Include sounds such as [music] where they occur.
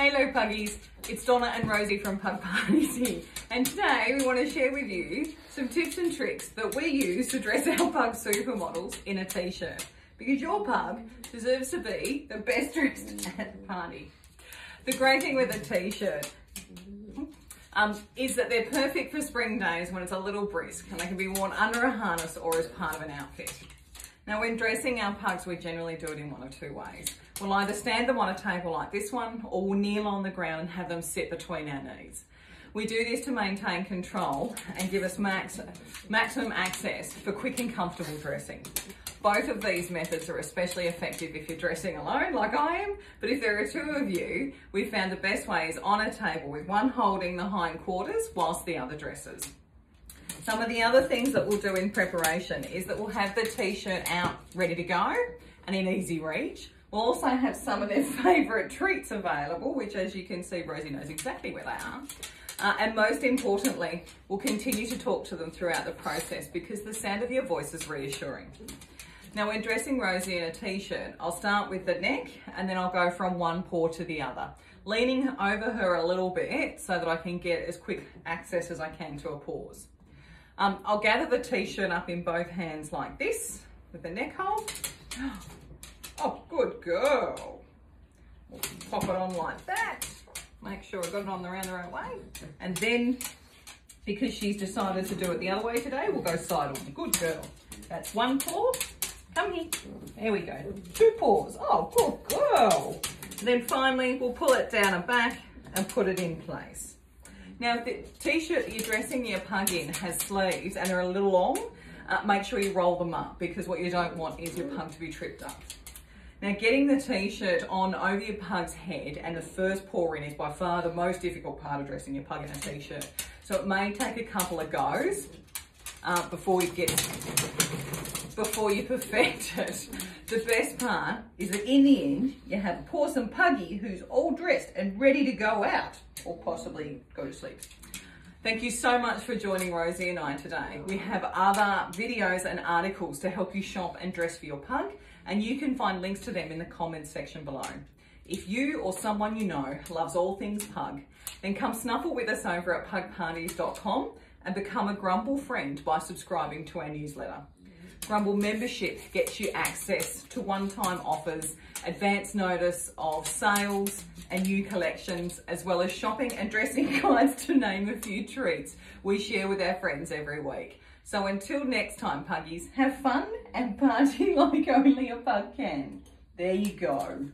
Hello Puggies, it's Donna and Rosie from Pug here. [laughs] And today we want to share with you some tips and tricks that we use to dress our pug supermodels in a t-shirt. Because your pug deserves to be the best dressed [laughs] at the party. The great thing with a t-shirt um, is that they're perfect for spring days when it's a little brisk and they can be worn under a harness or as part of an outfit. Now when dressing our pugs, we generally do it in one of two ways. We'll either stand them on a table like this one or we'll kneel on the ground and have them sit between our knees. We do this to maintain control and give us max, maximum access for quick and comfortable dressing. Both of these methods are especially effective if you're dressing alone, like I am, but if there are two of you, we found the best way is on a table with one holding the hind quarters whilst the other dresses. Some of the other things that we'll do in preparation is that we'll have the t-shirt out ready to go and in easy reach. We'll also have some of their [laughs] favourite treats available, which as you can see, Rosie knows exactly where they are. Uh, and most importantly, we'll continue to talk to them throughout the process because the sound of your voice is reassuring. Now when dressing Rosie in a t-shirt, I'll start with the neck and then I'll go from one paw to the other, leaning over her a little bit so that I can get as quick access as I can to her paws. Um, I'll gather the t-shirt up in both hands like this with the neck hold. [gasps] Oh, good girl. Pop it on like that. Make sure I got it on the round the right way. And then, because she's decided to do it the other way today, we'll go side on. Good girl. That's one paw. Come here. There we go. Two paws. Oh, good girl. And then finally, we'll pull it down and back and put it in place. Now, if the t-shirt that you're dressing your pug in has sleeves and they're a little long, uh, make sure you roll them up because what you don't want is your pug to be tripped up. Now, getting the t-shirt on over your pug's head and the first paw in is by far the most difficult part of dressing your pug in a t-shirt. So it may take a couple of goes uh, before you get before you [laughs] perfect it. The best part is that in the end, you have a pawsome puggy who's all dressed and ready to go out or possibly go to sleep. Thank you so much for joining Rosie and I today. We have other videos and articles to help you shop and dress for your pug, and you can find links to them in the comments section below. If you or someone you know loves all things pug, then come snuffle with us over at pugparties.com and become a Grumble friend by subscribing to our newsletter. Grumble membership gets you access to one-time offers, advance notice of sales and new collections, as well as shopping and dressing [laughs] guides to name a few treats we share with our friends every week. So until next time, puggies, have fun and party [laughs] like only a pug can. There you go.